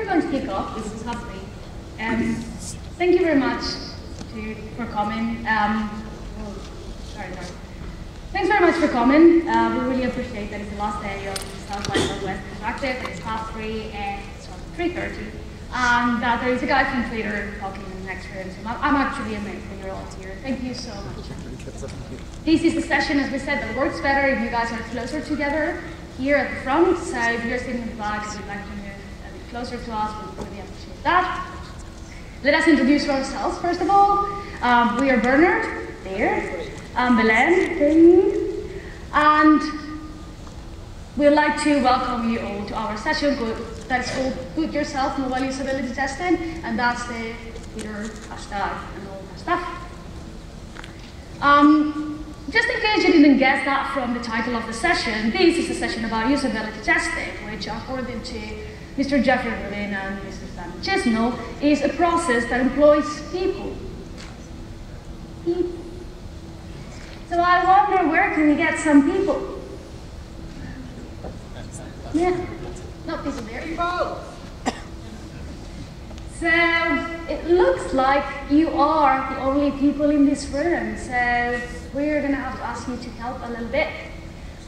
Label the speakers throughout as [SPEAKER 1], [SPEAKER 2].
[SPEAKER 1] we're going to kick off. This is happening. Um, thank you very much to, for coming. Um, oh, sorry, sorry. Thanks very much for coming. Uh, we really appreciate that it's the last day of South by Southwest Interactive. It's half three and it's 3.30. And uh, there is a guy from Twitter talking in the next room. So I'm, actually amazed that you're all here. Thank you so much. This is the session, as we said, that works better if you guys are closer together here at the front. So if you're sitting in the back you'd like to a closer to us, we really appreciate that. Let us introduce ourselves, first of all. Um, we are Bernard, there. Um, Belen. And we'd like to welcome you all to our session that is called Put Yourself Mobile Usability Testing, and that's the Twitter hashtag and all that stuff. Um, just in case you didn't guess that from the title of the session, this is a session about usability testing, which according to Mr. Jeffrey Rubin and Mrs. Dana Chisnell, is a process that employs people. People. So I wonder where can we get some people? Yeah, not people there. People! So it looks like you are the only people in this room. So we're going to have to ask you to help a little bit.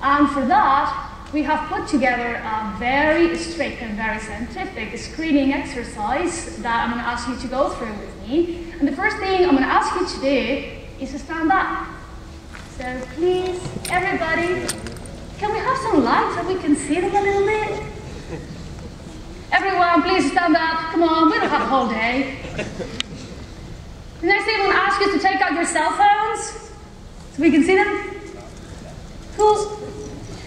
[SPEAKER 1] And for that, we have put together a very strict and very scientific screening exercise that I'm going to ask you to go through with me. And the first thing I'm going to ask you to do is to stand up. So please, everybody, can we have some light so we can see them a little bit? Everyone, please stand up. Come on, we don't have a whole day. The next thing I'm going to ask you is to take out your cell phones so we can see them. Cool.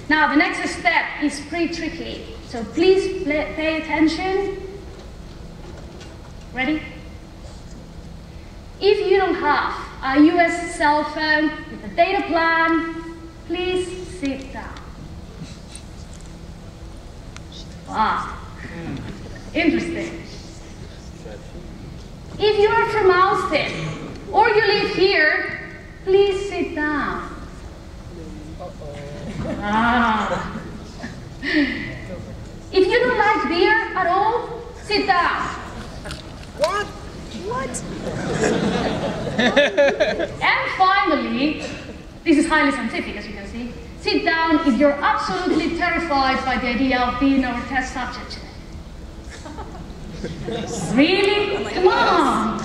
[SPEAKER 1] Now, the next step is pretty tricky, so please pay attention. Ready? If you don't have a US cell phone with a data plan, please sit down. Wow. Interesting. If you are from Austin or you live here, please sit down. Ah. If you don't like beer at all, sit down.
[SPEAKER 2] What? What?
[SPEAKER 1] and finally, this is highly scientific, as you can see. Sit down if you're absolutely terrified by the idea of being our test subject. Really? Come on.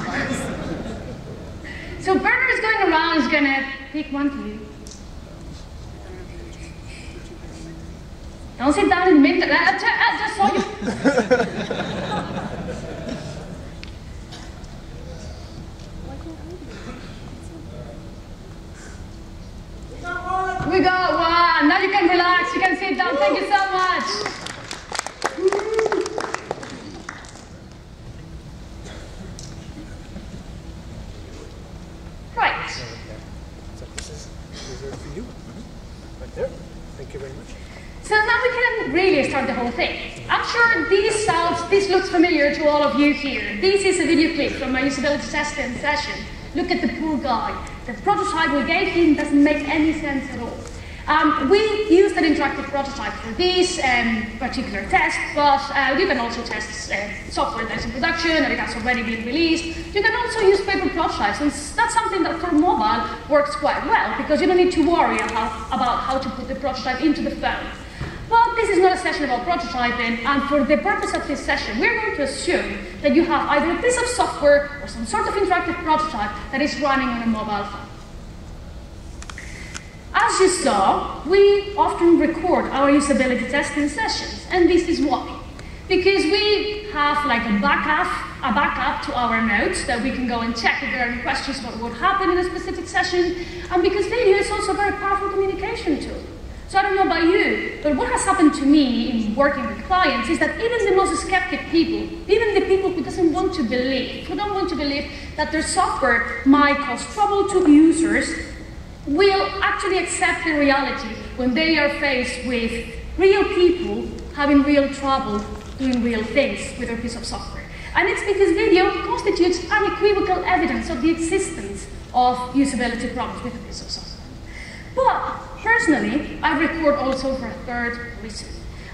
[SPEAKER 1] So Bernard is going around, he's gonna pick one to you. Don't sit down in middle. I, I just saw you. We got one. Now you can relax. You can sit down. Thank you so much. Right.
[SPEAKER 2] This is reserved for you. Mm-hmm. Right there. Thank you very much.
[SPEAKER 1] So now we can really start the whole thing. I'm sure this sounds, this looks familiar to all of you here. This is a video clip from my usability testing session. Look at the poor guy. The prototype we gave him doesn't make any sense at all. Um, we used an interactive prototype for this um, particular test, but uh, you can also test uh, software that's in production and it has already been released. You can also use paper prototypes, and that's something that for mobile works quite well because you don't need to worry about, about how to put the prototype into the phone. This is not a session about prototyping, and for the purpose of this session, we're going to assume that you have either a piece of software or some sort of interactive prototype that is running on a mobile phone. As you saw, we often record our usability testing sessions, and this is why. Because we have like a backup, a backup to our notes that we can go and check if there are any questions about what happened in a specific session, and because video is also a very powerful communication tool. So I don't know about you, but what has happened to me in working with clients is that even the most skeptic people, even the people who doesn't want to believe, who don't want to believe that their software might cause trouble to users, will actually accept the reality when they are faced with real people having real trouble doing real things with their piece of software. And it's because video constitutes unequivocal evidence of the existence of usability problems with a piece of software. But personally, I record also for a third reason.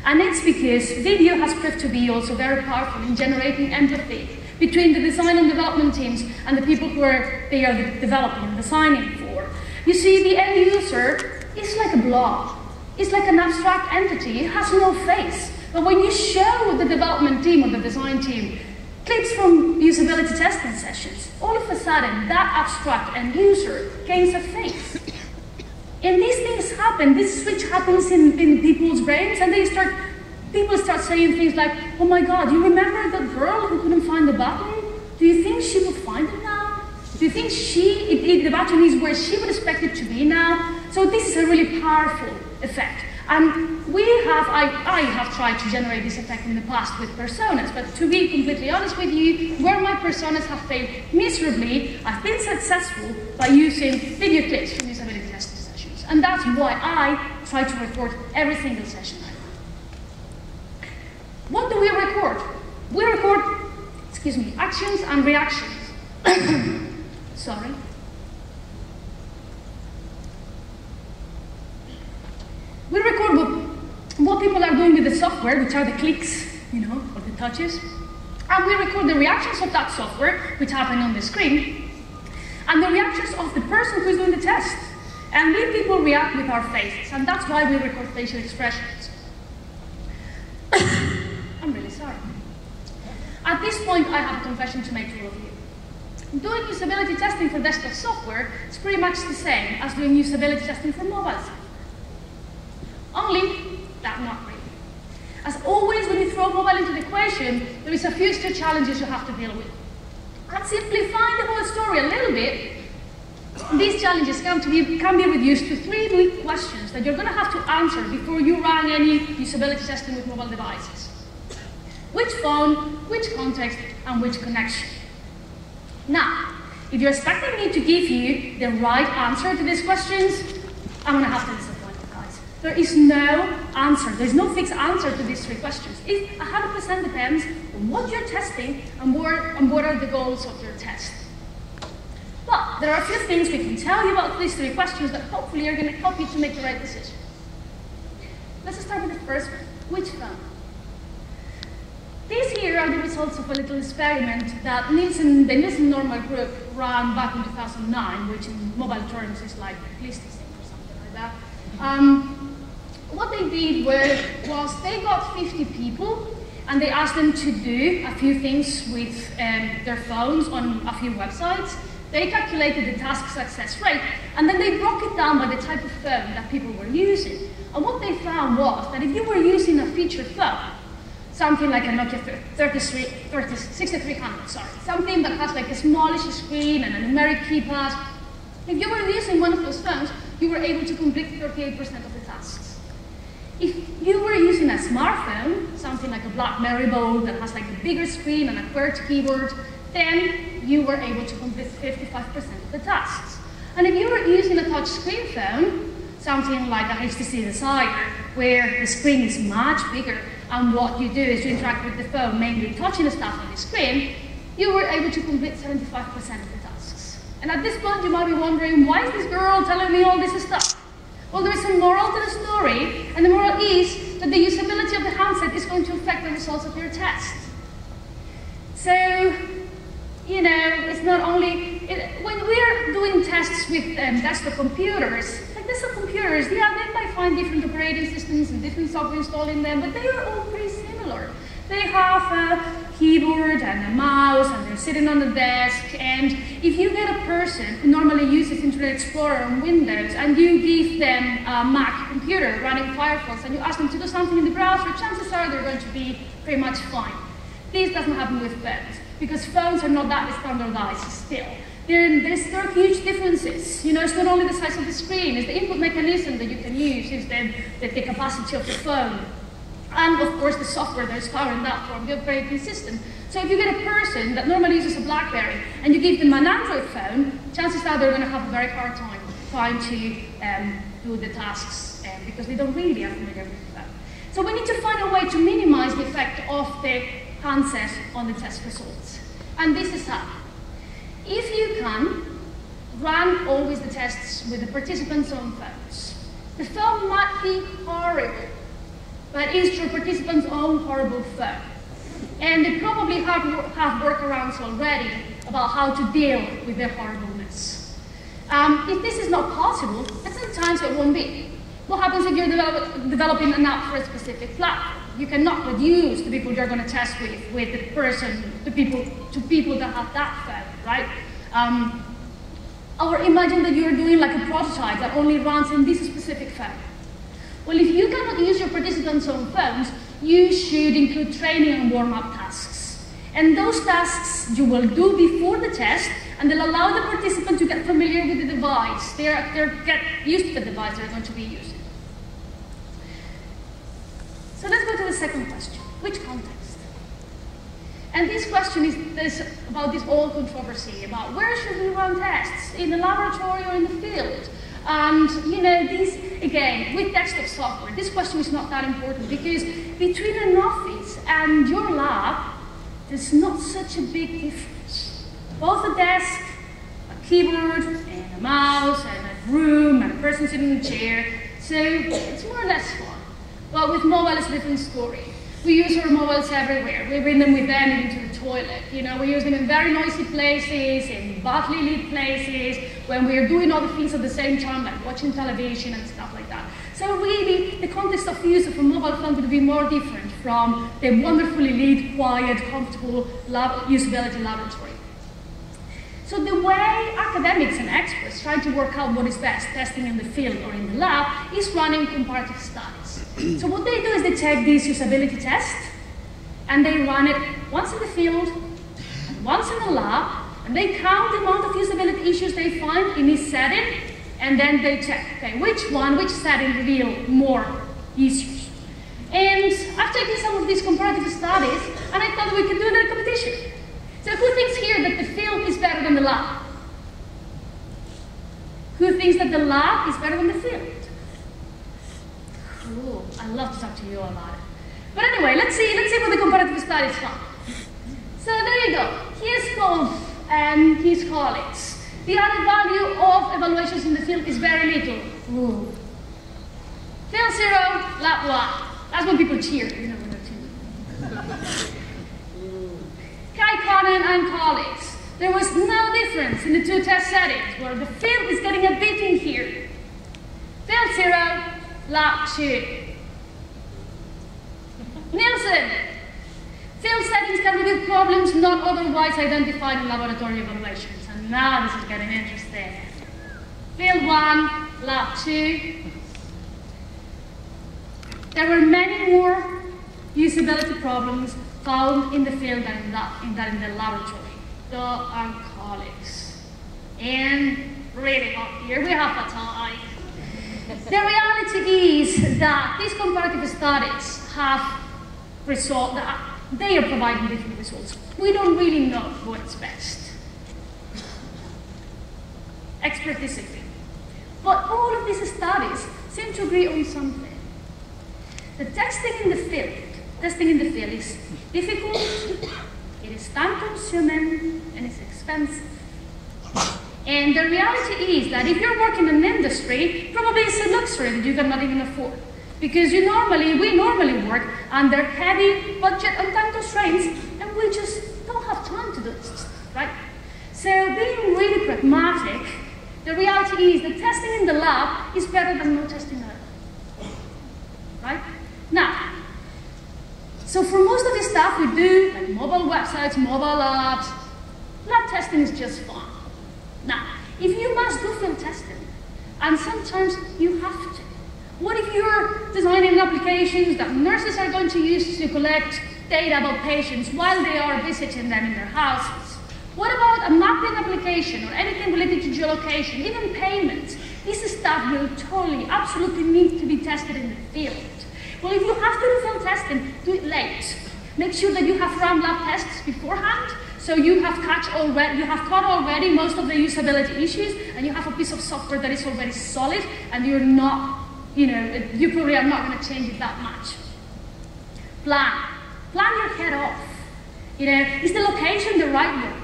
[SPEAKER 1] And it's because video has proved to be also very powerful in generating empathy between the design and development teams and the people who are they are developing and designing for. You see, the end user is like a blob. It's like an abstract entity. It has no face. But when you show the development team or the design team clips from usability testing sessions, all of a sudden that abstract end user gains a face. And these things happen, this switch happens in, in people's brains, and they start, people start saying things like, oh my god, you remember that girl who couldn't find the button? Do you think she will find it now? Do you think she, it, it, the button is where she would expect it to be now? So this is a really powerful effect. And we have, I, I have tried to generate this effect in the past with personas, but to be completely honest with you, where my personas have failed miserably, I've been successful by using video clips from sessions. And that's why I try to record every single session What do we record? We record, excuse me, actions and reactions. Sorry. We record what, what people are doing with the software, which are the clicks, you know, or the touches. And we record the reactions of that software, which happen on the screen, and the reactions of the person who's doing the test. And we people react with our faces, and that's why we record facial expressions. I'm really sorry. At this point, I have a confession to make to all of you. Doing usability testing for desktop software is pretty much the same as doing usability testing for mobiles. Only that not really. As always, when you throw mobile into the equation, there is a few extra challenges you have to deal with. And simplifying the whole story a little bit, these challenges can, be, can be reduced to three big questions that you're going to have to answer before you run any usability testing with mobile devices. Which phone, which context, and which connection. Now, if you're expecting me to give you the right answer to these questions, I'm going to have to disappoint you guys. there is no answer. There's no fixed answer to these three questions. It 100% depends on what you're testing and what, and what are the goals of your test. But there are a few things we can tell you about these three questions that hopefully are going to help you to make the right decision. Let's start with the first one. Which phone? These here are the results of a little experiment that Nielsen, the Nielsen Norman Group ran back in 2009, which in mobile terms is like listing or something like that. Um, what they did were, was they got 50 people and they asked them to do a few things with um, their phones on a few websites. They calculated the task success rate, and then they broke it down by the type of phone that people were using. And what they found was that if you were using a feature phone, something like a Nokia 6300, sorry, something that has like a smallish screen and a numeric keypad, if you were using one of those phones, you were able to complete 38% of the tasks. If you were using a smartphone, something like a BlackBerry Bold that has like a bigger screen and a QWERTY keyboard, then you were able to complete 55% of the tasks. And if you were using a touch screen phone, something like a HTC Desire, where the screen is much bigger, and what you do is you interact with the phone, mainly touching the stuff on the screen, you were able to complete 75% of the tasks. And at this point, you might be wondering, why is this girl telling me all this stuff? Well, there is a moral to the story, and the moral is that the usability of the handset is going to affect the results of your test. So, you know, it's not only, it, when we're doing tests with desktop computers, like desktop computers, yeah, they might find different operating systems and different software installed in them, but they are all pretty similar. They have a keyboard and a mouse and they're sitting on the desk and if you get a person who normally uses Internet Explorer on Windows and you give them a Mac computer running Firefox and you ask them to do something in the browser, chances are they're going to be pretty much fine. This doesn't happen with phones because phones are not that standardized still. There, there are huge differences. You know, it's not only the size of the screen, it's the input mechanism that you can use, it's the, the, the capacity of the phone and of course the software that is powering that from the operating system. So if you get a person that normally uses a BlackBerry and you give them an Android phone, chances are they're going to have a very hard time trying to um, do the tasks um, because they don't really are familiar with. So we need to find a way to minimize the effect of the handset on the test results. And this is how. If you can, run always the tests with the participants' own phones. The phone might be horrible but it's your participant's own horrible phone. And they probably have, have workarounds already about how to deal with their horribleness. Um, if this is not possible, and sometimes it won't be. What happens if you're develop, developing an app for a specific platform? You cannot reduce the people you're going to test with, with the person, the people, to people that have that phone, right? Um, or imagine that you're doing like a prototype that only runs in this specific phone. Well, if you cannot use your participants' own phones, you should include training and warm-up tasks. And those tasks you will do before the test, and they'll allow the participant to get familiar with the device. They're, they're get used to the device they're going to be using. So let's go to the second question. Which context? And this question is this, about this old controversy about where should we run tests, in the laboratory or in the field? And, you know, these, again, with desktop software, this question is not that important because between an office and your lab, there's not such a big difference. Both a desk, a keyboard, and a mouse, and a room, and a person sitting in a chair, so it's more or less fun. But with mobile, it's a different story. We use our mobiles everywhere. We bring them with them into the toilet. You know, we use them in very noisy places, in badly lit places, when we're doing other things at the same time, like watching television and stuff like that. So really, the context of the use of a mobile phone would be more different from the wonderfully lit, quiet, comfortable lab usability laboratory. So the way academics and experts try to work out what is best, testing in the field or in the lab, is running comparative studies. So what they do is they take this usability test, and they run it once in the field, once in the lab, and they count the amount of usability issues they find in each setting, and then they check, okay, which one, which setting reveal more issues. And I've taken some of these comparative studies, and I thought we could do another competition. So who thinks here that the field is better than the lab? Who thinks that the lab is better than the field? Cool. I love to talk to you about it. But anyway, let's see, let's see what the comparative studies found. So there you go. Here's Wolf and his colleagues. The added value of evaluations in the field is very little. Ooh. Field zero, lab one. That's when people cheer, you know, when they're. Kaikkonen and colleagues. There was no difference in the two test settings, where the field is getting a beating here. Field zero, lab two. Nielsen. Field settings can reveal problems not otherwise identified in laboratory evaluations. And now this is getting interesting. Field one, lab two. There were many more usability problems found in the field than in, that, in, in the laboratory. The our colleagues. And really hot here, we have a tie. The reality is that these comparative studies have result that they are providing different results. We don't really know what's best. Expert disagree. But all of these studies seem to agree on something. The testing in the field, testing in the field is difficult, it is time consuming, and it's expensive. And the reality is that if you're working in an industry, probably it's a luxury that you cannot even afford. Because you normally, we normally work under heavy budget and time constraints, and we just don't have time to do this, right? So being really pragmatic, the reality is that testing in the lab is better than no testing at all, right? Now, so for most of the stuff we do, like mobile websites, mobile apps, lab testing is just fun. Now, if you must do field testing, and sometimes you have to, what if you're designing applications that nurses are going to use to collect data about patients while they are visiting them in their houses? What about a mapping application or anything related to geolocation, even payments? This is stuff will totally, absolutely need to be tested in the field. Well, if you have to do field testing, do it late. Make sure that you have run lab tests beforehand, so you have catch already, you have caught already most of the usability issues, and you have a piece of software that is already solid, and you're not you know, you probably are not going to change it that much. Plan. Plan your head off. You know, is the location the right one?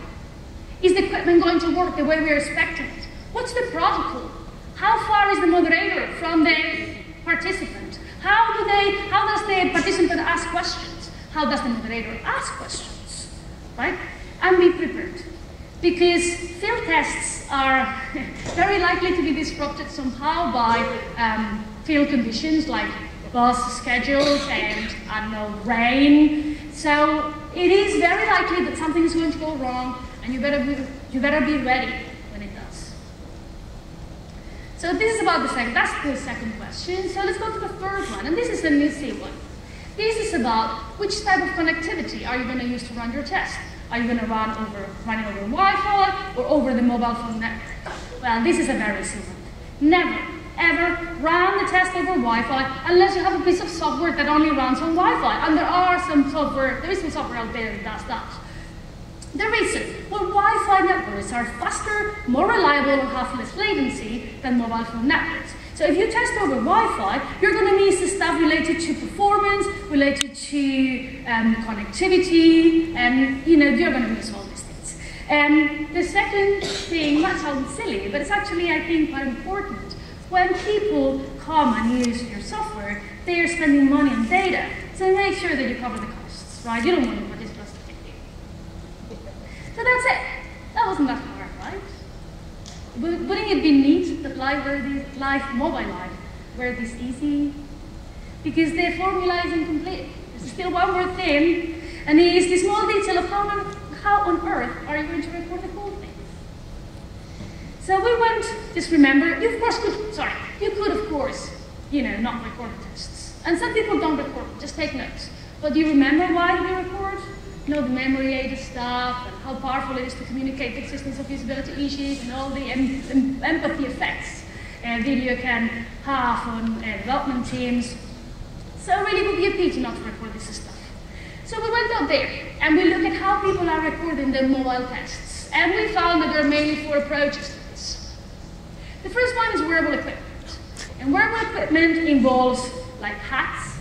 [SPEAKER 1] Is the equipment going to work the way we're expecting it? What's the protocol? How far is the moderator from the participant? How do they, how does the participant ask questions? How does the moderator ask questions? Right? And be prepared. Because field tests are very likely to be disrupted somehow by um, field conditions like bus schedules and, I know, rain. So it is very likely that something is going to go wrong and you better be, you better be ready when it does. So this is about the second, that's the second question. So let's go to the third one, and this is an easy one. This is about which type of connectivity are you going to use to run your test? Are you going to run over running over Wi-Fi or over the mobile phone network? Well, this is a very simple. Never, ever run the test over Wi-Fi unless you have a piece of software that only runs on Wi-Fi. And there are some software, there is some software out there that does that. The reason, well, Wi-Fi networks are faster, more reliable, and have less latency than mobile phone networks. So if you test over Wi-Fi, you're going to miss the stuff related to performance, related to um, connectivity, and you know you're going to miss all these things. And the second thing that sounds silly, but it's actually I think quite important. When people come and use your software, they are spending money on data, so make sure that you cover the costs, right? You don't want to put this plus so that's it. That wasn't that hard? Wouldn't it be neat that life were this life, mobile life, were this easy? Because the formula is incomplete. There's still one more thing, and it is the small detail of how on, how on earth are you going to record the whole thing? So we went, just remember, you of course could, sorry, you could of course, you know, not record tests. And some people don't record, just take notes. But do you remember why we record? You know, the memory aided stuff and how powerful it is to communicate the existence of usability issues and all the em em empathy effects uh, video can have on uh, development teams. So really it would be a pity not to record this stuff. So we went out there and we looked at how people are recording their mobile tests. And we found that there are mainly four approaches to this. The first one is wearable equipment. And wearable equipment involves like hats,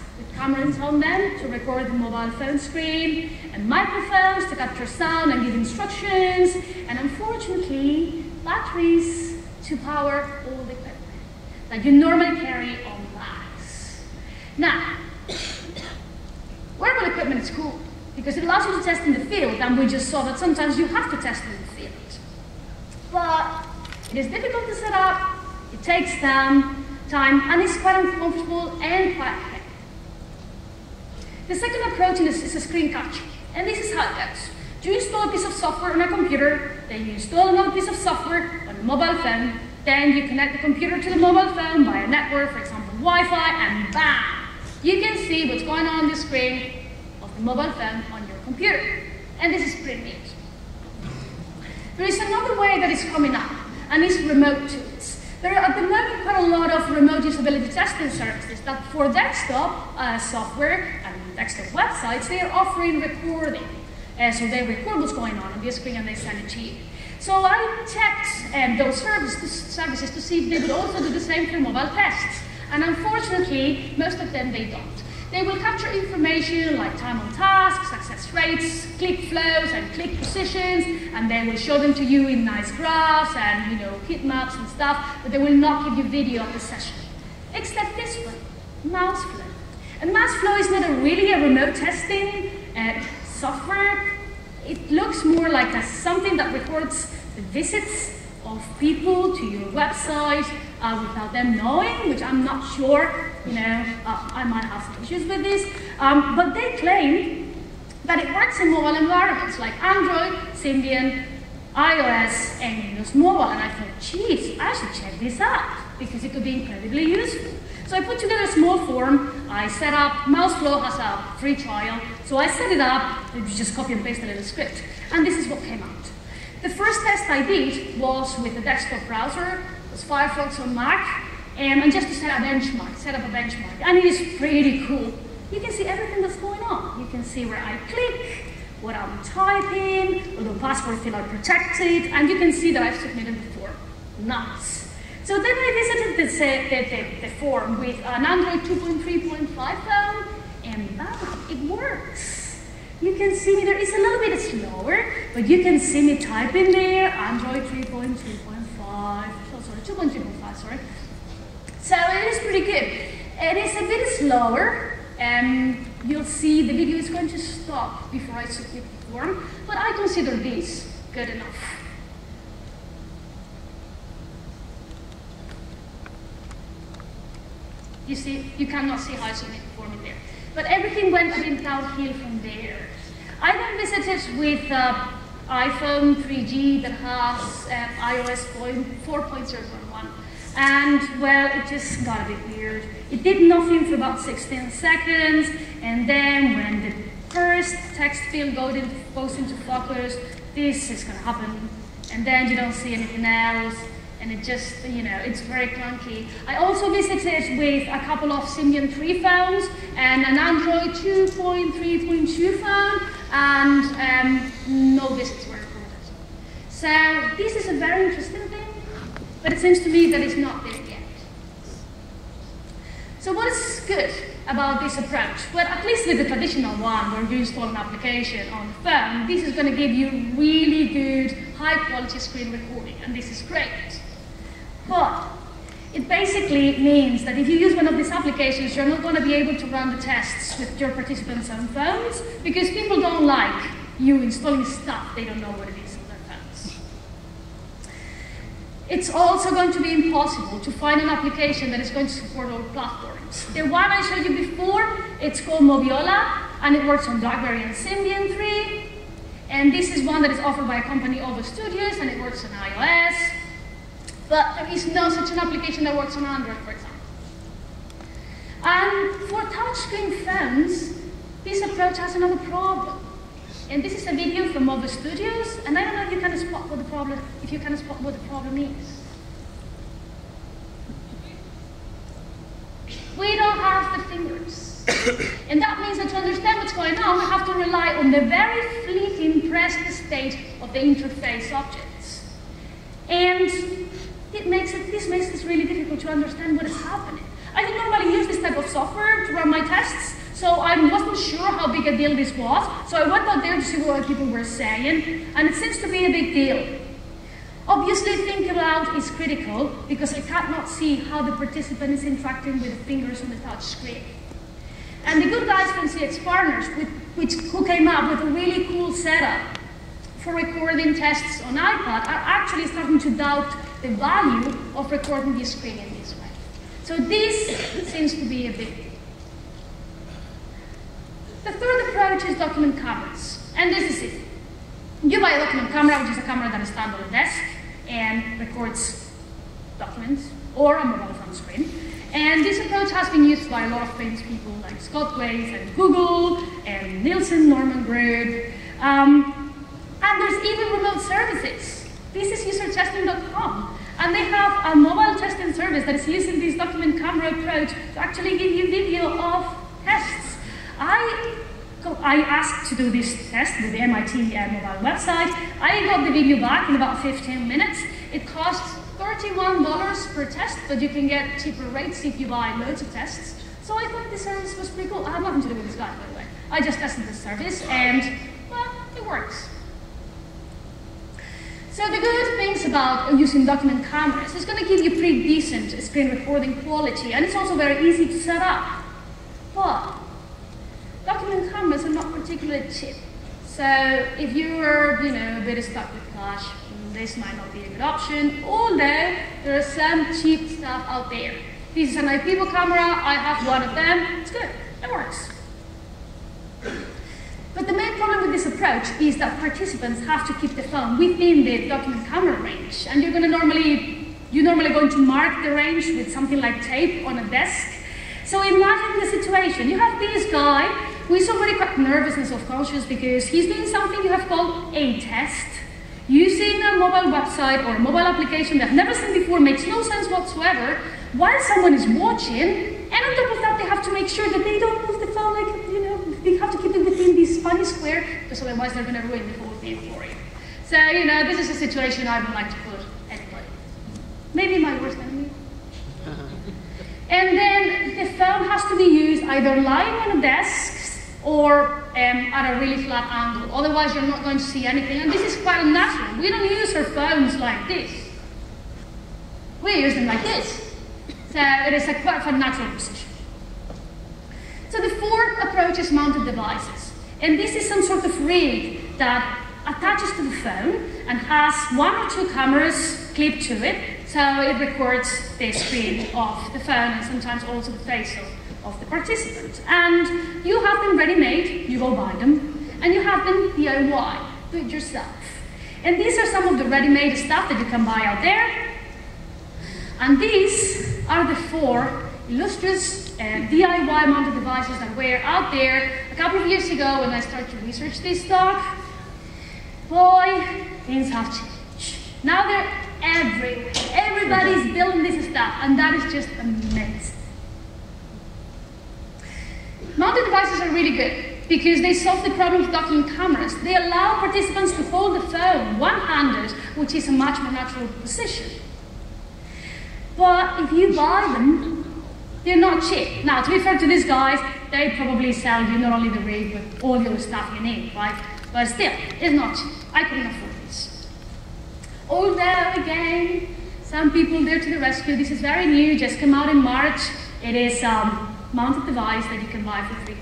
[SPEAKER 1] cameras on them to record the mobile phone screen, and microphones to capture sound and give instructions, and unfortunately, batteries to power all the equipment that you normally carry on bags. Now, wearable equipment is cool because it allows you to test in the field, and we just saw that sometimes you have to test in the field. But it is difficult to set up, it takes time, time and it's quite uncomfortable and quite the second approach is, a screen capture. And this is how it goes. You install a piece of software on a computer, then you install another piece of software on a mobile phone, then you connect the computer to the mobile phone via a network, for example, Wi-Fi, and bam! You can see what's going on on the screen of the mobile phone on your computer. And this is pretty neat. There is another way that is coming up, and it's remote tools. There are at the moment quite a lot of remote usability testing services that for desktop uh, software and desktop websites, they are offering recording. Uh, so they record what's going on on the screen and they send it to you. So I checked um, those services, services to see if they would also do the same for mobile tests. And unfortunately, most of them they don't. They will capture information like time on task, success rates, click flows, and click positions, and they will show them to you in nice graphs and you know heat maps and stuff, but they will not give you video of the session. Except this one, MouseFlow. And MouseFlow is not a really a remote testing uh, software. It looks more like a, something that records the visits of people to your website uh, without them knowing, which I'm not sure, you know, I might have some issues with this. Um, but they claim that it works in mobile environments like Android, Symbian, iOS, and Windows Mobile. And I thought, geez, I should check this out because it could be incredibly useful. So I put together a small form. I set up, MouseFlow has a free trial. So I set it up, you just copy and paste a little script. And this is what came out. The first test I did was with the desktop browser, it was Firefox on Mac, and, and just to set a benchmark, set up a benchmark. And it is pretty cool. You can see everything that's going on. You can see where I click, what I'm typing, although password field are protected, and you can see that I've submitted the form. Nice. So then I visited uh, the, the, the form with an Android 2.3.5 phone, and bam, it works. You can see me there. It's a little bit slower, but you can see me type in there, Android 3.2.5, oh, sorry, 2.3.5, sorry. So it is pretty good. It is a bit slower, and you'll see the video is going to stop before I submit the form, but I consider this good enough. You see, you cannot see how I submit the form in there. But everything went a bit downhill from there. I then visited with uh, iPhone 3G that has uh, iOS 4.0.1. And well, it just got a bit weird. It did nothing for about 16 seconds, and then when the first text field goes into, focus, this is gonna happen. And then you don't see anything else, and it just, you know, it's very clunky. I also visited with a couple of Symbian 3 phones and an Android 2.3.2 phone, and um, no visits were recorded. So this is a very interesting but it seems to me that it's not there yet. So what is good about this approach? Well, at least with the traditional one, where you install an application on the phone, this is going to give you really good, high-quality screen recording, and this is great. But it basically means that if you use one of these applications, you're not going to be able to run the tests with your participants' own phones because people don't like you installing stuff they don't know what it is on their phones. It's also going to be impossible to find an application that is going to support all platforms. The one I showed you before, it's called Mobiola, and it works on BlackBerry and Symbian 3. And this is one that is offered by a company, Ovo Studios, and it works on iOS. But there is no such an application that works on Android, for example. And for touchscreen phones, this approach has another problem. And this is a video from Ovo Studios, and I don't know if you can spot what the problem, if you can spot what the problem is. We don't have the fingers. and that means that to understand what's going on, we have to rely on the very fleeting pressed state of the interface objects. And it makes it, this makes it really difficult to understand what is happening. I don't normally use this type of software to run my tests, so I wasn't sure how big a deal this was. So I went out there to see what people were saying, and it seems to be a big deal. Obviously, think aloud is critical because I cannot see how the participant is interacting with the fingers on the touch screen. And the good guys from CX Partners, which, who came up with a really cool setup for recording tests on iPad, are actually starting to doubt the value of recording the screen in this way. So this seems to be a big. The third approach is document cameras, and this is it. You buy a document camera, which is a camera that is stands on a desk and records documents or a mobile phone screen. And this approach has been used by a lot of famous people like Scott Waits and Google and Nielsen Norman Group. Um, and there's even remote services. This is usertesting.com. And they have a mobile testing service that is using this document camera approach to actually give you video of tests. I, I asked to do this test with the MIT uh, mobile website. I got the video back in about 15 minutes. It costs $31 per test, but you can get cheaper rates if you buy loads of tests. So I thought this service was pretty cool. I have nothing to do with this guy, by the way. I just tested this service, and, well, it works. So the good things about using document cameras is going to give you pretty decent screen recording quality, and it's also very easy to set up. But document cameras are not particularly cheap. So if you're, you know, a bit stuck with cash, this might not be a good option, although there are some cheap stuff out there. This is an IPEVO camera, I have one of them, it's good, it works. But the main problem with this approach is that participants have to keep the phone within the document camera range. And you're going to normally, you're normally going to mark the range with something like tape on a desk. So imagine the situation. You have this guy who is already quite nervous and self-conscious because he's doing something you have called a test. Using a mobile website or a mobile application that I've never seen before makes no sense whatsoever while someone is watching. And on top of that, they have to make sure that they don't move the phone like, you know, they have to keep it within this funny square because otherwise they're going to ruin the whole thing for you. So, you know, this is a situation I would like to put anybody. Maybe my worst enemy. and then the phone has to be used either lying on a desk or um, at a really flat angle. Otherwise, you're not going to see anything. And this is quite unnatural. We don't use our phones like this. We use them like this. So it is a quite a natural position. So the fourth approach is mounted devices. And this is some sort of rig that attaches to the phone and has one or two cameras clipped to it. So it records the screen of the phone and sometimes also the face of, of the participant. And you have them ready-made, you go buy them, and you have them DIY, do it yourself. And these are some of the ready-made stuff that you can buy out there. And these are the four illustrious uh, DIY mounted devices that were out there a couple of years ago when I started to research this stuff. Boy, things have changed. Now they're everywhere. Everybody's building this stuff, and that is just amazing. Mounted devices are really good because they solve the problem of docking cameras. They allow participants to hold the phone one-handed, which is a much more natural position. But if you buy them, they're not cheap. Now, to be fair to these guys, they probably sell you not only the rig, but all the other stuff you need, right? But still, it's not cheap. I couldn't afford this. Although, again, some people there to the rescue. This is very new, just came out in March. It is um, mounted device that you can buy for $300.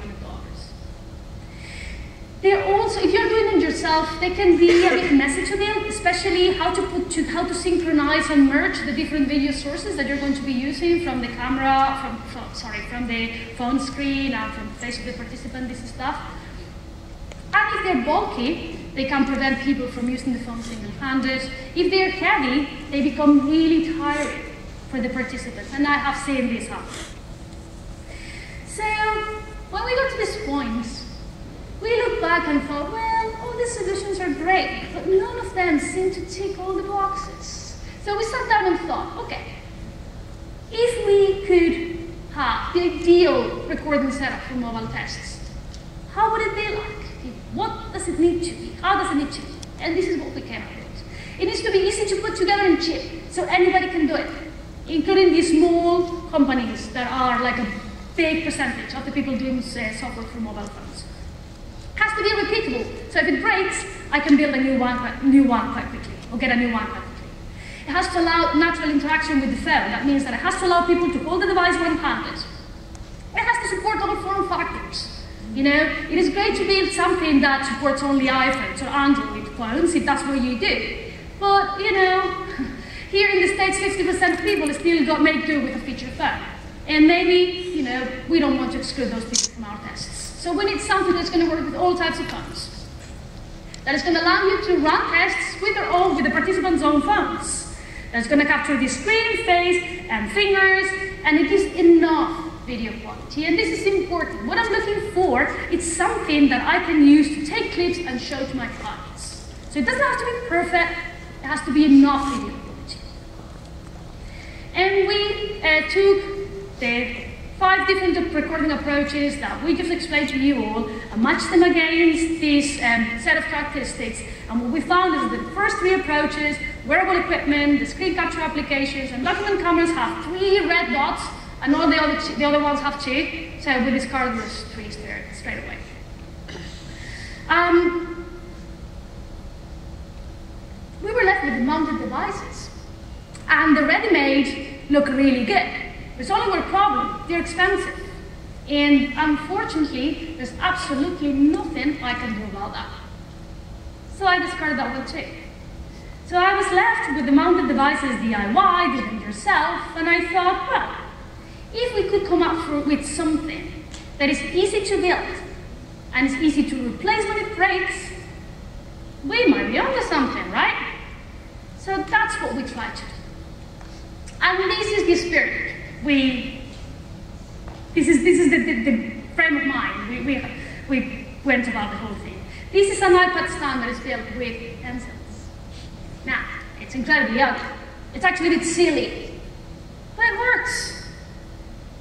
[SPEAKER 1] they're also, if you're doing it yourself, they can be a bit messy to build, especially how to put to, how to synchronize and merge the different video sources that you're going to be using from the camera, from, from sorry, from the phone screen and from the face of the participant, this stuff. And if they're bulky, they can prevent people from using the phone single-handed. If they're heavy, they become really tiring for the participants, and I have seen this happen. So, when we got to this point, we looked back and thought, well, all these solutions are great, but none of them seem to tick all the boxes. So we sat down and thought, okay, if we could have the ideal recording setup for mobile tests, how would it be like? What does it need to be? How does it need to be? And this is what we came up with. It needs to be easy to put together and cheap, so anybody can do it, including these small companies that are like a big percentage of the people doing uh, software for mobile phones has to be repeatable. So if it breaks, I can build a new one, new one quite quickly, or get a new one quite quickly. It has to allow natural interaction with the phone. That means that it has to allow people to hold the device one-handed. It has to support all form factors. You know, it is great to build something that supports only iPhones or Android phones, if that's what you do. But, you know, here in the States, 50% of people still got make do with a feature phone. And maybe, you know, we don't want to exclude those people from our tests. So we need something that's going to work with all types of phones. That is going to allow you to run tests with their own, with the participants' own phones. That's going to capture the screen, face, and fingers, and it gives enough video quality. And this is important. What I'm looking for is something that I can use to take clips and show to my clients. So it doesn't have to be perfect, it has to be enough video quality. And we uh, took five different recording approaches that we just explained to you all and matched them against this um, set of characteristics. And what we found is that the first three approaches, wearable equipment, the screen capture applications, and document cameras have three red dots, and all the other, the other ones have two. So we discarded those three straight, straight away. Um, we were left with the mounted devices. And the ready-made look really good. There's only one problem, they're expensive. And unfortunately, there's absolutely nothing I can do about that. So I discarded that one too. So I was left with the mounted devices DIY, do them yourself, and I thought, well, if we could come up for, with something that is easy to build and is easy to replace when it breaks, we might be onto something, right? So that's what we tried to do. And this is the spirit we, this is, this is the, the, the frame of mind we, we, we went about the whole thing. This is an iPad stand that is built with pencils. Now, it's incredibly ugly. It's actually a bit silly, but it works.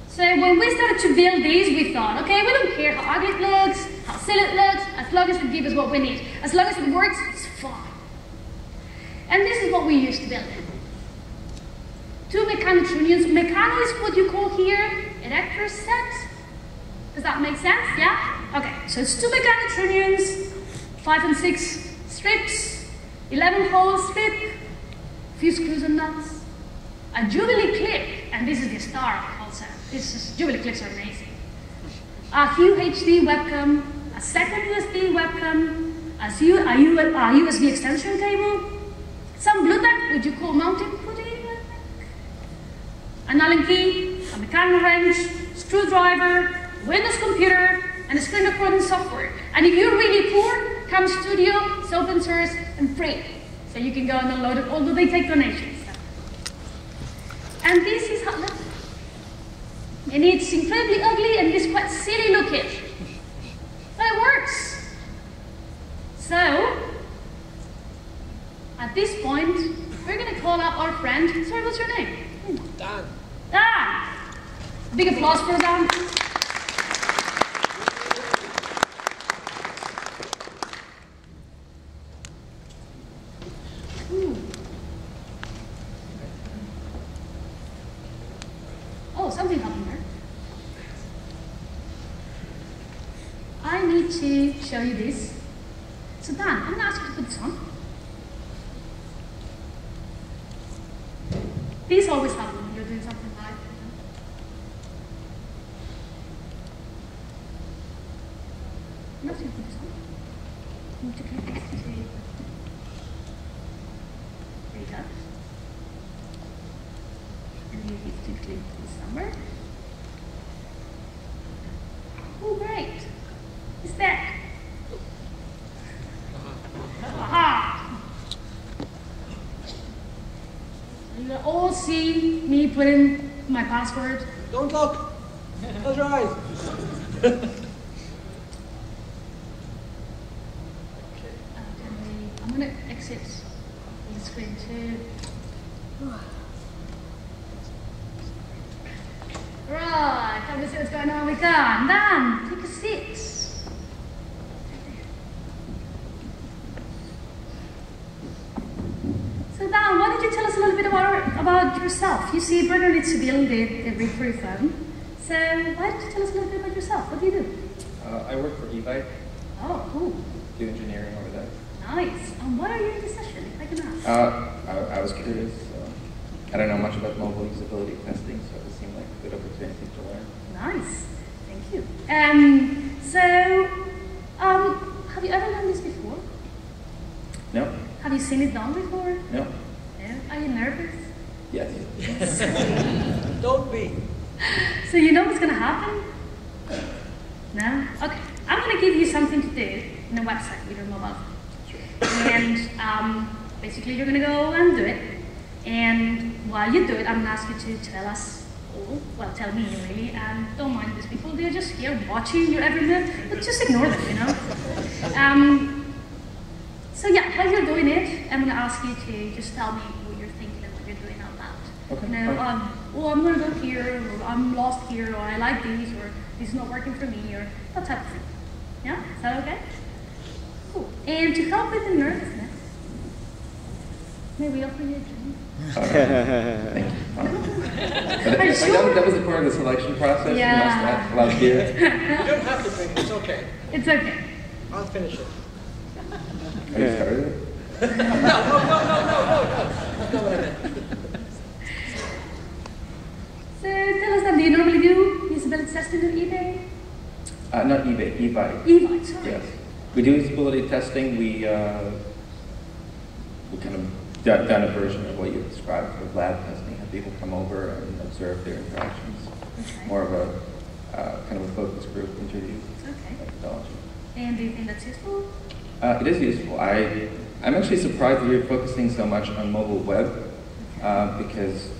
[SPEAKER 1] So when we started to build these, we thought, okay, we don't care how ugly it looks, how silly it looks, as long as it gives us what we need. As long as it works, it's fine. And this is what we used to build it. Two mechanotronians. Meccano is what you call here erector set. Does that make sense? Yeah? Okay, so it's two Meccano trunnions, five and six strips, 11 holes strip, few screws and nuts, a Jubilee clip, and this is the star also. This is, Jubilee clips are amazing. a UHD webcam, a second USB webcam, a, USB extension cable, some blue Blu-Tack which you call mounting an Allen key, a mechanical wrench, screwdriver, Windows computer, and a screen recording software. And if you're really poor, Cam Studio is open source and free. So you can go and download it, although they take donations. And this is how that and it's incredibly ugly and it's quite silly looking. But it works. So, at this point, we're gonna call up our friend. Sorry, what's your name?
[SPEAKER 2] Dan!
[SPEAKER 1] Big applause for them. Ooh. Oh, something happened there. I need to show you this. So Dan, I'm gonna ask you to put this on. These always happen when you're doing something live. I'm not gonna put this on. I need to connect this to There you go. And you need to click this somewhere. Oh, great. It's there. Aha! You will all see me put in my password.
[SPEAKER 2] Don't look. Close your eyes.
[SPEAKER 1] Uh, can we, I'm gonna exit the screen too. Right, can we see what's going on with Dan? Dan, take a seat. So Dan, why don't you tell us a little bit about, yourself? You see, Bruno needs to build the, the for phone. So why don't you tell us a little bit about yourself? What do you do?
[SPEAKER 3] Uh, I work for eBike,
[SPEAKER 1] Oh, cool.
[SPEAKER 3] do engineering over there.
[SPEAKER 1] Nice. And what are you in this session, if I can ask?
[SPEAKER 3] Uh, I, I was curious. So I don't know much about mobile usability testing, so it seemed like a good opportunity to learn.
[SPEAKER 1] Nice. Thank you. Um, so, um, have you ever done this before?
[SPEAKER 3] No?
[SPEAKER 1] Have you seen it done before?
[SPEAKER 3] No?
[SPEAKER 1] No? Are you nervous?
[SPEAKER 3] Yes.
[SPEAKER 2] Don't be.
[SPEAKER 1] So you know what's going to happen? No? Okay. I'm going to give you something to do in a website with your mobile phone. And um, basically you're going to go and do it. And while you do it, I'm going to ask you to tell us all, well, tell me really, and don't mind these people. They're just here watching your every move, but just ignore them, you know? Um, so yeah, while you're doing it, I'm going to ask you to just tell me what you're thinking and what you're doing out loud.
[SPEAKER 3] Okay,
[SPEAKER 1] You know, um, well, I'm going to go here, or I'm lost here, or I like these, or this is not working for me, or that type of thing. Yeah? Is that okay? Cool. And to help with the nervousness, may we offer you a drink?
[SPEAKER 3] All right. Thank you.
[SPEAKER 1] Are you
[SPEAKER 3] like,
[SPEAKER 1] sure?
[SPEAKER 3] that, that was a part of the selection process.
[SPEAKER 1] Yeah.
[SPEAKER 3] You must not allow beer.
[SPEAKER 2] You don't have to drink. It's okay.
[SPEAKER 1] It's okay.
[SPEAKER 2] I'll finish it.
[SPEAKER 3] Are you started?
[SPEAKER 1] So tell us then, do you normally do usability testing on eBay?
[SPEAKER 3] Uh, not eBay, eBike.
[SPEAKER 1] eBay, sorry.
[SPEAKER 3] Yes. We do usability testing. We, uh, we kind of done, done a version of what you described for lab testing, have people come over and observe their interactions.
[SPEAKER 1] Okay.
[SPEAKER 3] More of a uh, kind of a focus group interview
[SPEAKER 1] Okay.
[SPEAKER 3] methodology.
[SPEAKER 1] And do you think that's useful?
[SPEAKER 3] Uh, it is useful. I, I'm actually surprised that you're focusing so much on mobile web uh, because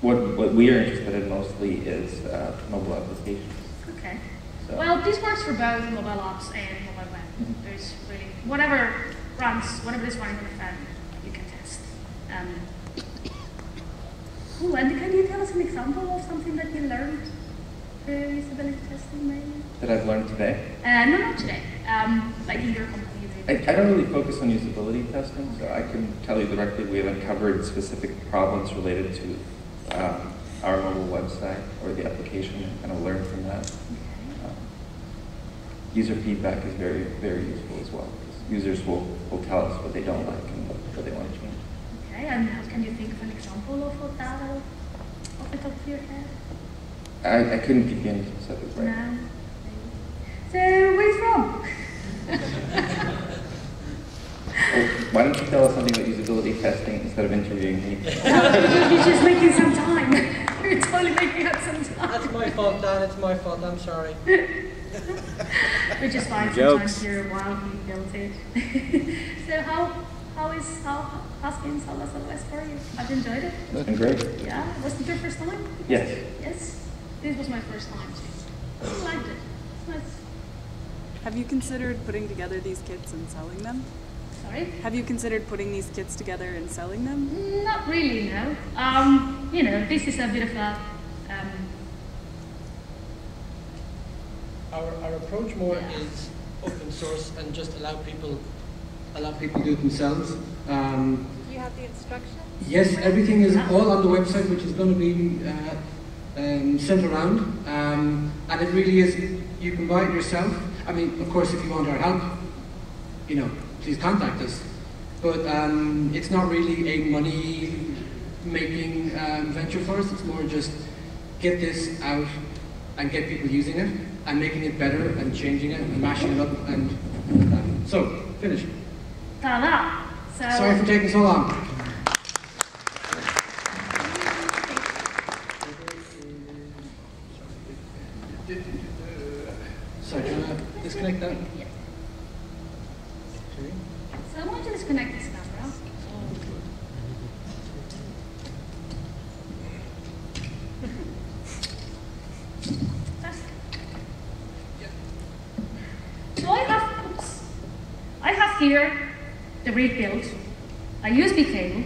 [SPEAKER 3] what, what we are interested in mostly is uh, mobile applications.
[SPEAKER 1] Okay.
[SPEAKER 3] So-
[SPEAKER 1] Well, this works for both mobile apps and mobile web.
[SPEAKER 3] Mhm.
[SPEAKER 1] There's really, whatever runs, whatever is running on the phone, you can test. Um, cool, and can you tell us an example of something that you learned through usability testing, maybe?
[SPEAKER 3] That I've learned today.
[SPEAKER 1] Uh, no, not today. Um, like in your company.
[SPEAKER 3] I. I don't really focus on usability testing, so I can tell you directly we have uncovered specific problems related to um, our mobile website or the application and kind of learn from that.
[SPEAKER 1] Okay.
[SPEAKER 3] Um, user feedback is very, very useful as well. 'cause Users will, will tell us what they don't like and what, what they want to change.
[SPEAKER 1] Okay, and how can you think of an example of what that off the top of your head?
[SPEAKER 3] I, I couldn't give you any specific right now.
[SPEAKER 1] No. So, where are you from?
[SPEAKER 3] Well, why don't you tell us something about usability testing instead of interviewing me?
[SPEAKER 1] You're just making some time. You're totally making up some time.
[SPEAKER 4] That's my fault, Dan. It's my fault. I'm sorry.
[SPEAKER 1] Which is fine.
[SPEAKER 5] Jokes.
[SPEAKER 1] Sometimes you're wildly guilty. so how how is how how's been South by Southwest for you? I've enjoyed it.
[SPEAKER 3] It's been great.
[SPEAKER 1] Yeah. Was it your first time?
[SPEAKER 3] Yes.
[SPEAKER 1] Yes. This was my first time too. I liked it. It's nice.
[SPEAKER 6] Have you considered putting together these kits and selling them?
[SPEAKER 1] Sorry.
[SPEAKER 6] Have you considered putting these kits together and selling them?
[SPEAKER 1] Not really, no. Um, you know, this is a bit of a um,
[SPEAKER 4] Our, our approach more is open source and just allow people allow people to do it themselves. Um,
[SPEAKER 7] Do you have the instructions?
[SPEAKER 4] yes, everything is all on the website, which is going to be uh, um, sent around, um, and it really is. You can buy it yourself. I mean, of course, if you want our help, you know, please contact us. But um, it's not really a money-making um, venture for us. It's more just get this out and get people using it and making it better and changing it and mashing it up and um, so finish.
[SPEAKER 1] ta-da. So
[SPEAKER 4] Sorry for taking so long. Sorry, can I disconnect that?
[SPEAKER 1] Yeah. So I want to disconnect this camera. That's- So I have, oops, I have here the rig built, a USB cable.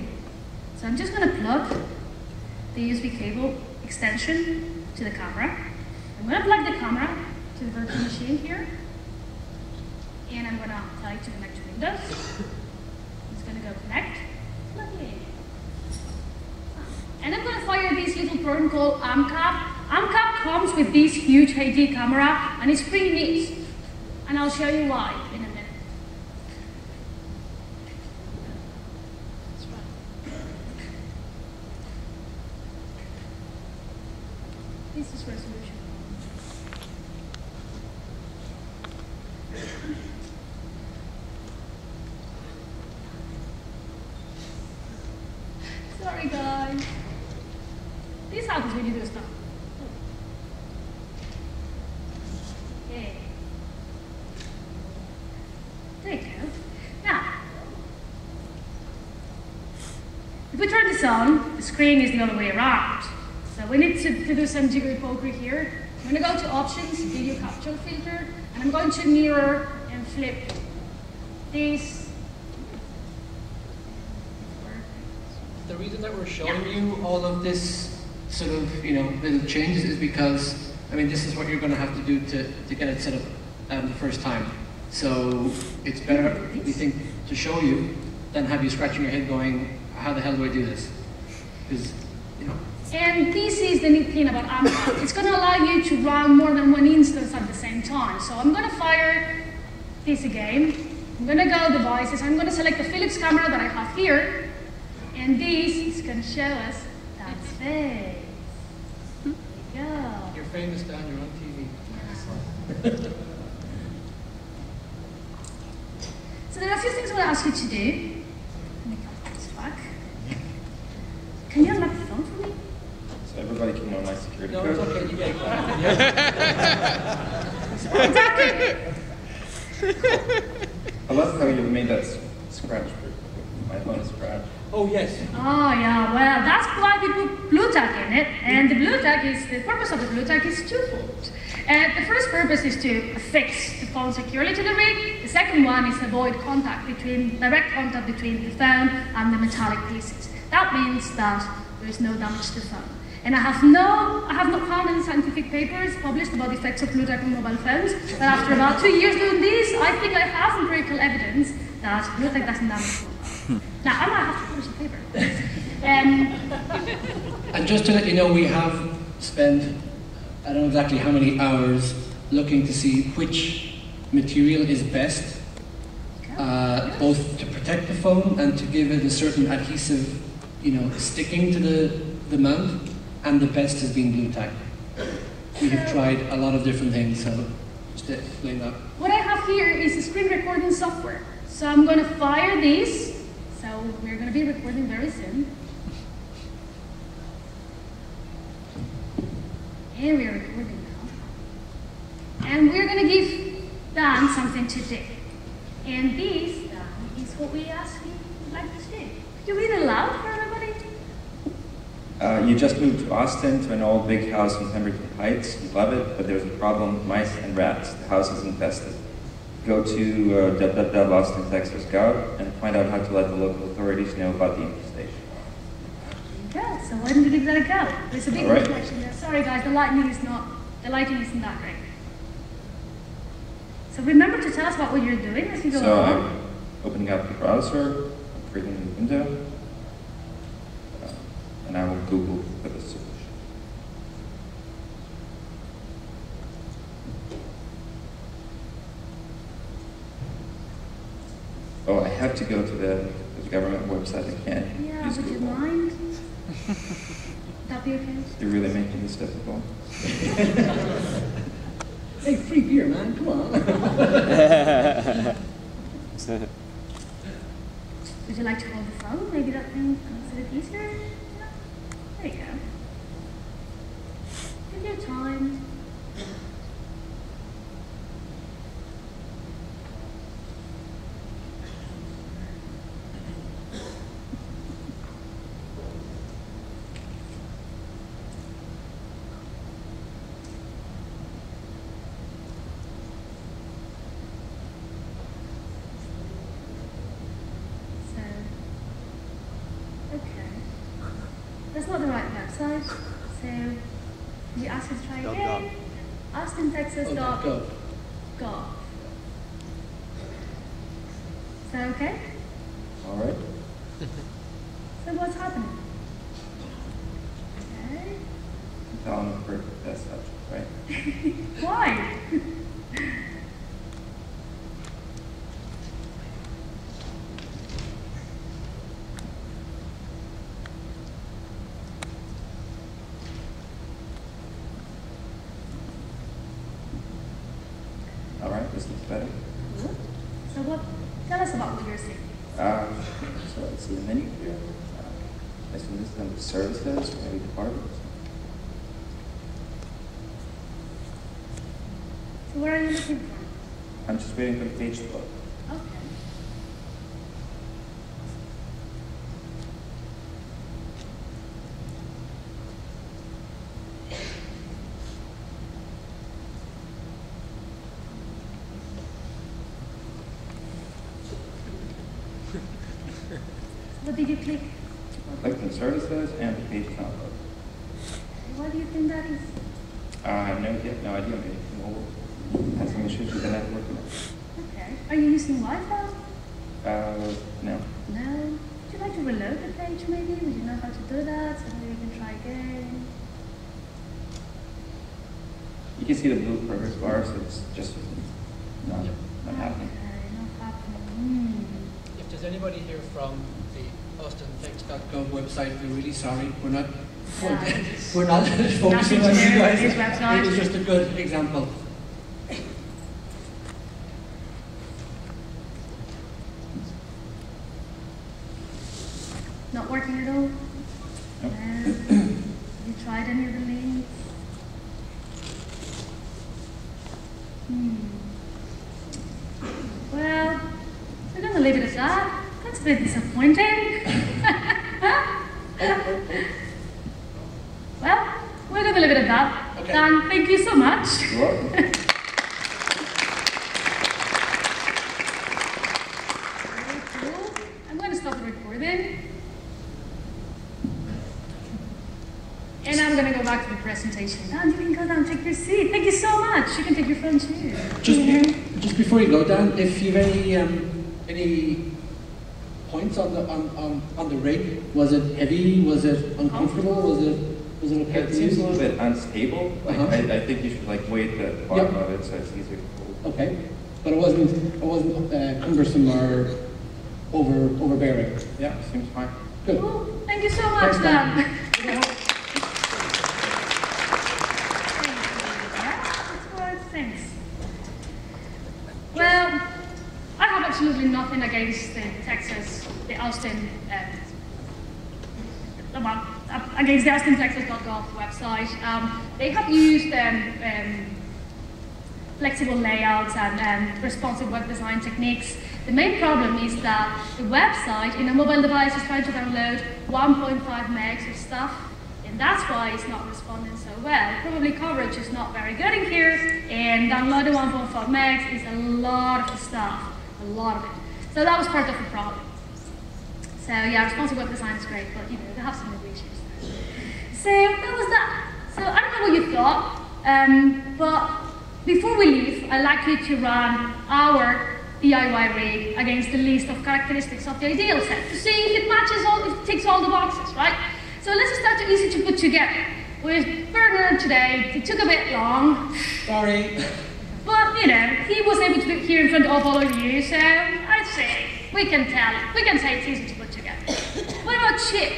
[SPEAKER 1] So I'm just going to plug the USB cable extension to the camera. I'm going to plug the camera to the virtual machine here. And I'm gonna tell it to connect to Windows. It's gonna go connect. Lovely. And I'm gonna fire this little program called AMCAP. AMCAP comes this huge HD camera and it's pretty neat. And I'll show you why in a minute. This is resolution. Sorry, guys. This happens when you do stuff. Okay. There you go. Now, if we turn this on, the screen is the other way around. So we need to, to do some jiggery pokery here. I'm going to go to options, video capture filter, and I'm going to mirror and flip this.
[SPEAKER 4] The reason that we're showing you all of this sort of, you know, little changes is because, I mean, this is what you're going to have to do to, to get it set up um, the first time. So it's better, we think, to show you than have you scratching your head going, how the hell do I do this? Because, you know,
[SPEAKER 1] And this is the neat thing about AMCAP. It's going to allow you to run more than one instance at the same time. So I'm going to fire this again. I'm going to go devices. I'm going to select the Philips camera that I have here. And this is going to show us that face. There you go.
[SPEAKER 4] you're famous, Dan, you're on TV.
[SPEAKER 1] So there are a few things I want to ask you to do. Let me come this back. Can you unlock the phone for me?
[SPEAKER 3] So everybody can know my security
[SPEAKER 4] No,
[SPEAKER 3] code.
[SPEAKER 4] it's okay, you get it.
[SPEAKER 3] I love how you made that scratch proof. My phone is scratched.
[SPEAKER 4] Oh, yes.
[SPEAKER 1] Oh yeah, well that's why we put Blu-Tack in it, and the Blu-Tack is the purpose of the Blu-Tack is twofold. And the first purpose is to fix the phone securely to the rig. The second one is avoid contact between direct contact between the phone and the metallic pieces. That means that there is no damage to the phone. And I have no, I have not found any scientific papers published about the effects of Blu-Tack on mobile phones. But after about two years doing this, I think I have empirical evidence that Blu-Tack doesn't damage mobile. Now I might have to publish a paper. Um,
[SPEAKER 4] And just to let you know, we have spent, I don't know exactly how many hours looking to see which material is best, uh, both to protect the phone and to give it a certain adhesive, you know, sticking to the, the mount, and the best has been Blu-Tack. We have tried a lot of different things, so Just to explain that.
[SPEAKER 1] What I have here is a screen recording software. So I'm going to fire this. So we're going to be recording very soon. And we are recording now. And we're going to give Dan something to do. And this, Dan, is what we asked to do. Could you read it aloud for everybody?
[SPEAKER 3] Uh, you just moved to Austin to an old big house in Pemberton Heights. You love it, but there's a problem mice and rats. The house is infested. Go to uh, www.austintexas.gov and find out how to let the local authorities know about the infestation.
[SPEAKER 1] Yeah, so why you give that a go? There's a big
[SPEAKER 3] right.
[SPEAKER 1] reflection there. Sorry guys, the lighting is not, the lighting isn't that great. So remember to tell us about what you're doing as you go
[SPEAKER 3] So
[SPEAKER 1] along.
[SPEAKER 3] I'm opening up the browser, creating a new window, uh, and I will Google for the solution. Oh, I have to go to the, the government website. I can't
[SPEAKER 1] Yeah,
[SPEAKER 3] use
[SPEAKER 1] would you
[SPEAKER 3] Google.
[SPEAKER 1] mind? Would that be okay?
[SPEAKER 3] They're really making this difficult.
[SPEAKER 4] Hey, free beer, man. Come on.
[SPEAKER 1] Would you like to hold the phone? Maybe that thing um, makes it easier? There you go. Take your time.
[SPEAKER 3] This is Darby. Services, or maybe departments.
[SPEAKER 1] So what are you looking for?
[SPEAKER 3] I'm just waiting for the page to load.
[SPEAKER 1] Okay. What did you click?
[SPEAKER 3] I clicked on services and the page is not loaded.
[SPEAKER 1] Why do you think that is?
[SPEAKER 3] Uh, I have no, yet no idea, maybe mobile has some issues with the network.
[SPEAKER 1] Okay. Are you using Wi-Fi?
[SPEAKER 3] Uh, no.
[SPEAKER 1] No. Would you like to reload the page maybe? Would you know how to do that? So maybe we can try again.
[SPEAKER 3] You can see the blue progress so it's just not, not happening.
[SPEAKER 1] Okay, not happening.
[SPEAKER 4] If there's anybody here from the AustinTex.gov website, we're really sorry. We're not,
[SPEAKER 1] Yeah.
[SPEAKER 4] we're not focusing on you guys. It was just a good example.
[SPEAKER 1] Not working at all?
[SPEAKER 3] Nope.
[SPEAKER 1] No. you tried any of the links? Hmm. Well, we're gonna leave it at that. That's a bit disappointing. well, we're gonna leave it at that.
[SPEAKER 4] Okay.
[SPEAKER 1] Dan, thank you so much.
[SPEAKER 3] You're welcome.
[SPEAKER 1] Very cool. I'm going to stop the recording. And I'm going to go back to the presentation. Dan, you can go down and take your seat. Thank you so much. You can take your phone too.
[SPEAKER 4] Just, be- just before you go, Dan, if you've any, um, any points on the, on, on, on the rig, was it heavy, was it uncomfortable, was it, was it okay
[SPEAKER 3] It seems a little bit unstable. Like,
[SPEAKER 4] Uh-huh.
[SPEAKER 3] I, I think you should like weight the bottom of it so it's easier to hold.
[SPEAKER 4] Okay, but it wasn't, it wasn't uh, cumbersome or over, overbearing?
[SPEAKER 3] Yeah, seems fine.
[SPEAKER 4] Good.
[SPEAKER 1] Cool. Thank you so much,
[SPEAKER 4] Thanks,
[SPEAKER 1] Dan.
[SPEAKER 4] Dan.
[SPEAKER 1] Yeah, that's what- Thanks. absolutely nothing against the Texas, the Austin, um, against the AustinTexas.gov website. Um, they have used um, um, flexible layouts and, and responsive web design techniques. The main problem is that the website in a mobile device is trying to download 1.5 megs of stuff, and that's why it's not responding so well. Probably coverage is not very good in here, and downloading 1.5 megs is a lot of stuff, a lot of it. So that was part of the problem. So yeah, responsive web design is great, but you know, they have some issues. So that was that. So I don't know what you thought, um, but before we leave, I'd like you to run our DIY rig against the list of characteristics of the ideal set to see if it matches all, if it ticks all the boxes, right? So let's start to easy to put together. With Bernard today, it took a bit long,
[SPEAKER 4] Sorry.
[SPEAKER 1] but you know, he was able to do it here in front of all of you, so I'd say we can tell, we can say it's easy to put. What?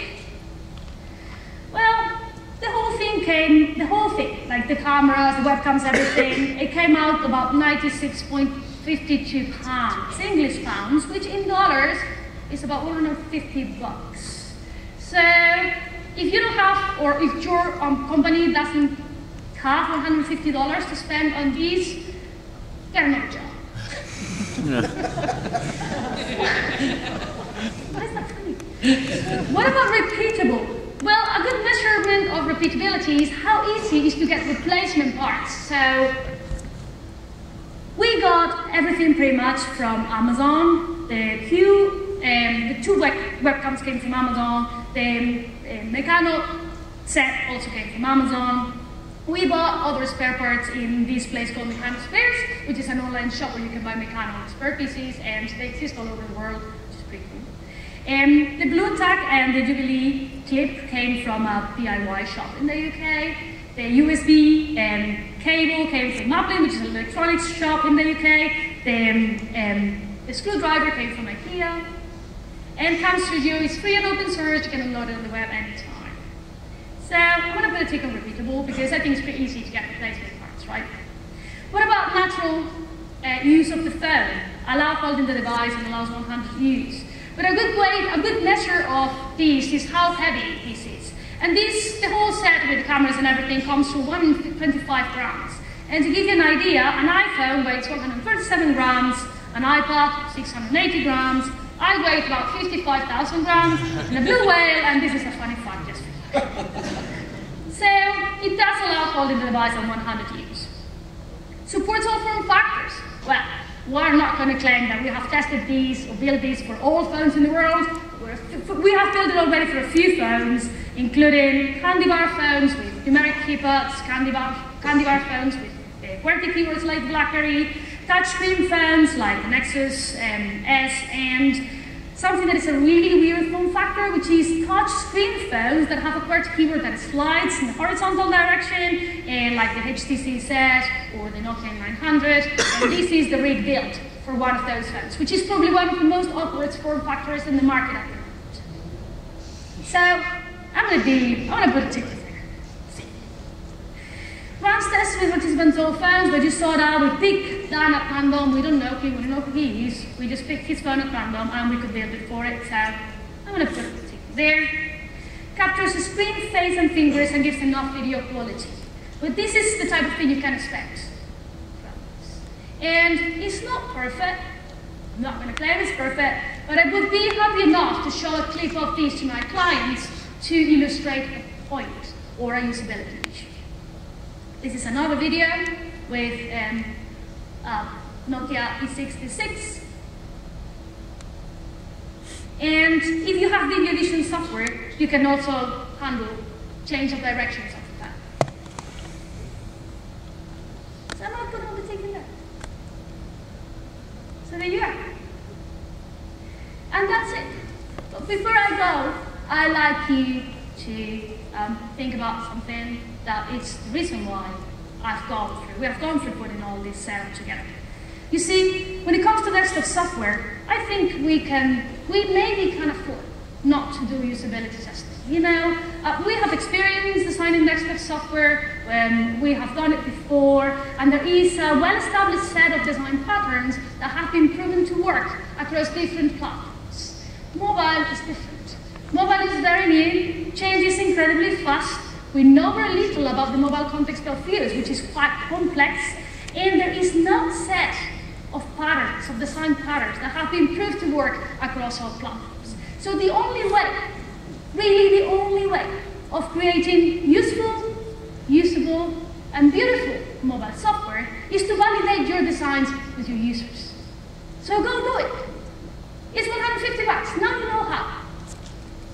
[SPEAKER 1] Well, the whole thing came, the whole thing, like the cameras, the webcams, everything, it came out about 96.52 pounds, English pounds, which in dollars is about 150 bucks. So, if you don't have, or if your um, company doesn't have $150 to spend on these, get another job. Why is that funny? What about repeatable? Well, a good measurement of repeatability is how easy it is to get replacement parts. So we got everything pretty much from Amazon. The few, um, the two web webcams came from Amazon. The uh, Meccano set also came from Amazon. We bought other spare parts in this place called Meccano Spares, which is an online shop where you can buy Meccano spare pieces, and they exist all over the world, which is pretty cool. Um, the Blu-Tack and the Jubilee clip came from a DIY shop in the UK. The USB um, cable came from Maplin, which is an electronics shop in the UK. The, um, um, the screwdriver came from IKEA. And Cam Studio is free and open source. You can download it on the web anytime. So I'm going to put a tick on repeatable because I think it's pretty easy to get replacement parts, right? What about natural uh, use of the phone? Allow holding the device and allows one-handed use. But a good way, a good measure of this is how heavy this is. And this, the whole set with cameras and everything comes to 125 grams. And to give you an idea, an iPhone weighs 137 grams, an iPad 680 grams, I weigh about 55,000 grams, and a blue whale, and this is a funny fact just. So it does allow holding the device on one-handed use. Supports all form factors. Well, we're not going to claim that we have tested these or built these for all phones in the world. We have built it already for a few phones, including candy bar phones with numeric keypads, candy bar, candy bar phones with uh, QWERTY keyboards like BlackBerry, touchscreen phones like the Nexus um, S, and something that is a really weird form factor, which is touch screen phones that have a QWERTY keyboard that slides in the horizontal direction, and like the HTC Z or the Nokia N900. And this is the rig built for one of those phones, which is probably one of the most awkward form factors in the market at the moment. So I'm gonna be, I'm gonna put a tick there. See. Once tests with participants all phones, we just saw that we pick down at random, we don't know him, we don't know who he is, we just pick his phone at random and we could be build it for it, so I'm gonna put it there. Captures the screen, face and fingers and gives enough video quality. But this is the type of thing you can expect. And it's not perfect, I'm not gonna claim it's perfect, but I would be happy enough to show a clip of this to my clients to illustrate a point or a usability issue. This is another video with um, uh, Nokia E66. And if you have video edition software, you can also handle change of directions of the pen. So I'm not going to be taking that. So there you are. And that's it. But before I go, I'd like you to um, think about something that is the reason why I've gone through, we have gone through putting all this setup together. You see, when it comes to desktop software, I think we can, we maybe can afford not to do usability testing. You know, uh, we have experience designing desktop software, um, we have done it before, and there is a well-established set of design patterns that have been proven to work across different platforms. Mobile is different. Mobile is very new, changes incredibly fast. We know very little about the mobile context of fields, which is quite complex, and there is no set of patterns, of design patterns that have been proved to work across all platforms. So the only way, really the only way of creating useful, usable, and beautiful mobile software is to validate your designs with your users. So go do it. It's 150 bucks, now you know how.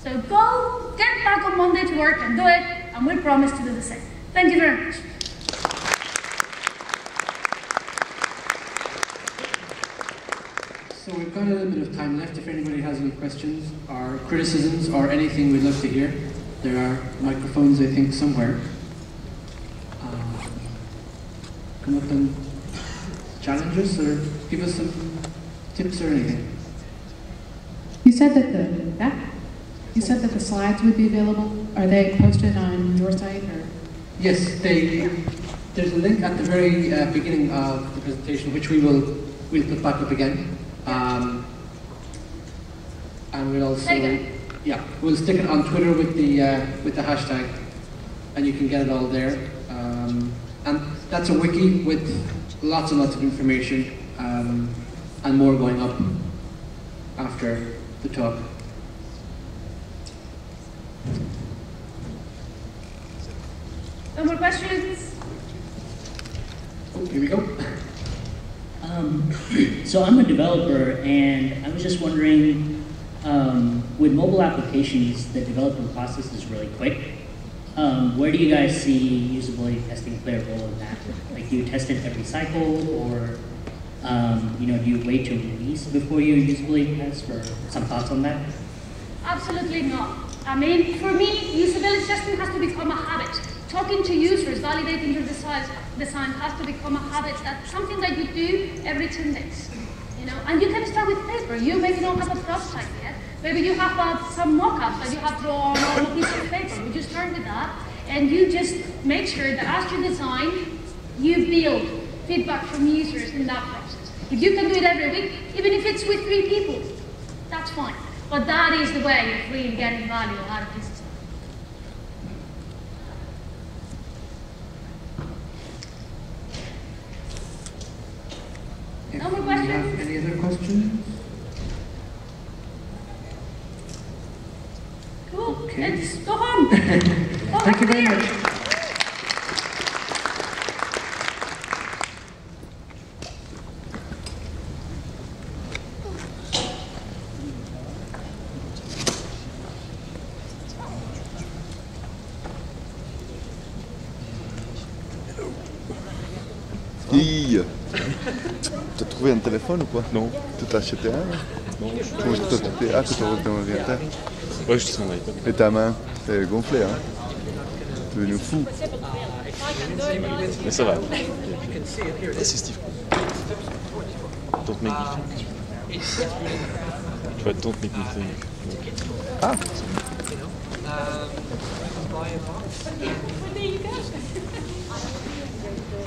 [SPEAKER 1] So go, get back on Monday to work and do it, and we promise to do the same. Thank you very much.
[SPEAKER 4] So we've got a little bit of time left. If anybody has any questions or criticisms or anything we'd love to hear, there are microphones, I think, somewhere. Uh, come up and challenge us or give us some tips or anything.
[SPEAKER 5] You said that the that, you said that the slides would be available. Are they posted on your site or?
[SPEAKER 4] Yes, they, there's a link at the very uh, beginning of the presentation, which we will we'll put back up again. Um, and we'll also, yeah, we'll stick it on Twitter with the uh, with the hashtag, and you can get it all there. Um, and that's a wiki with lots and lots of information um, and more going up after the talk.
[SPEAKER 1] No more questions?
[SPEAKER 4] Oh, here we go.
[SPEAKER 7] Um, so I'm a developer, and I was just wondering, um, with mobile applications, the development process is really quick. Um, where do you guys see usability testing play a role in that? Like, do you test it every cycle, or um, you know, do you wait to release before you usability test? Or some thoughts on that?
[SPEAKER 1] Absolutely not. I mean, for me, usability testing has to become a habit. Talking to users, validating your design, design has to become a habit. That's something that you do every 10 days. You know, and you can start with paper. You maybe don't have a prototype yet. Maybe you have uh, some mock-ups that you have drawn on a piece of paper. You just start with that, and you just make sure that as you design, you build feedback from users in that process. If you can do it every week, even if it's with three people, that's fine. But that is the way of really getting value out of this
[SPEAKER 8] trouvé un téléphone ou quoi Non. Tu t'as acheté un
[SPEAKER 9] Non, je
[SPEAKER 8] que tu as
[SPEAKER 9] Ouais, juste mon iPad.
[SPEAKER 8] Et ta main T'es gonflé, hein Tu es devenu fou.
[SPEAKER 9] Mais ça va. C'est Steve. Don't make me think. Tu vois, don't make me think.
[SPEAKER 8] Ah